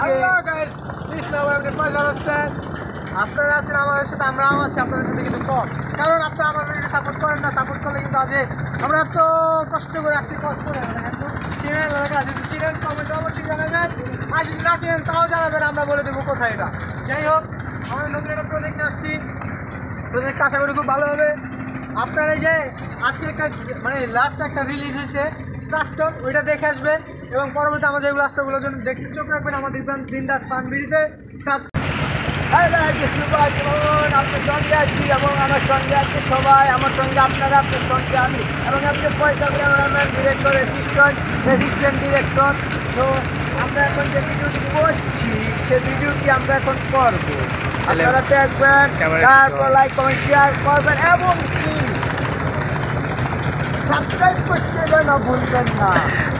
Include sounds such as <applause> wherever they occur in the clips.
Hello guys আপনারা আছেন আমাদের সাথে, আমরাও আছি আপনাদের সাথে কিন্তু কম। কারণ আপনারা আমাদেরকে সাপোর্ট করেন না সাপোর্ট করলে কিন্তু আজ আমরা এত কষ্ট করে আসছি, কষ্ট করে। এত চিনেন এলাকা, যদি চিনেন কমেন্ট জানাবেন। আর যদি না চিনেন তাও জানাবেন, আমরা বলে দেবো কোথায় এটা। যাই হোক আমাদের নতুন একটা প্রজেক্টে আসছি। প্রজেক্টটা আশা করি খুব ভালো হবে। আপনারা যে আজকে একটা মানে লাস্ট একটা রিলিজ হয়েছে, প্রাক্তন, ওইটা দেখে আসবেন। এবং পরবর্তী আমাদের এগুলো আসতে ওগুলোর জন্য দেখতে চোখ রাখবেন আমাদের বিন্দাস ফান বিড়িতে। সাবস্ক্রাইব আপনার সঙ্গে আছি এবং আমার সঙ্গে আছে সবাই আমার সঙ্গে আপনারা আপনার সঙ্গে আমি। এবং আপনি পয়সা cameraman director assistant assistant director তো আমরা এখন যে ভিডিওটি করছি সে ভিডিওটি আমরা এখন করব। আপনারা দেখবেন তারপর লাইক কমেন্ট শেয়ার করবেন এবং কি? সাবস্ক্রাইব করতে যেন ভুলবেন না। <laughs>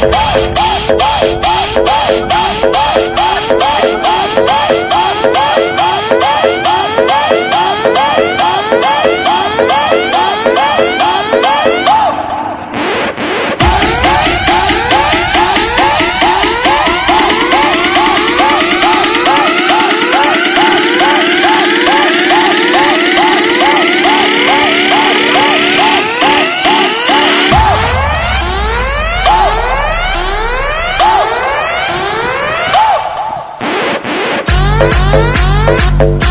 Bye. Oh,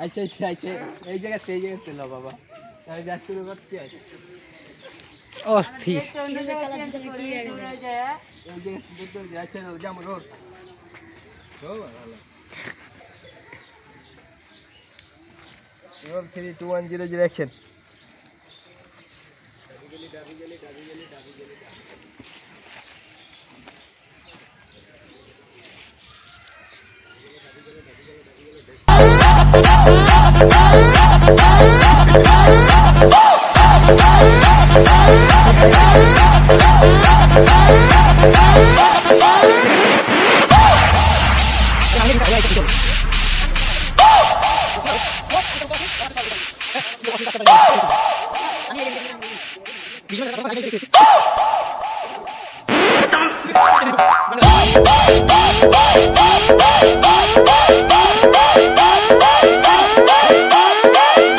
আছে আচ্ছা আচ্ছা আচ্ছা। এই জায়গা সেই জায়গা ছিল বাবা। তাহলে যা শুরু করছি আচ্ছা। অস্থির three two one zero zero action Bye. Música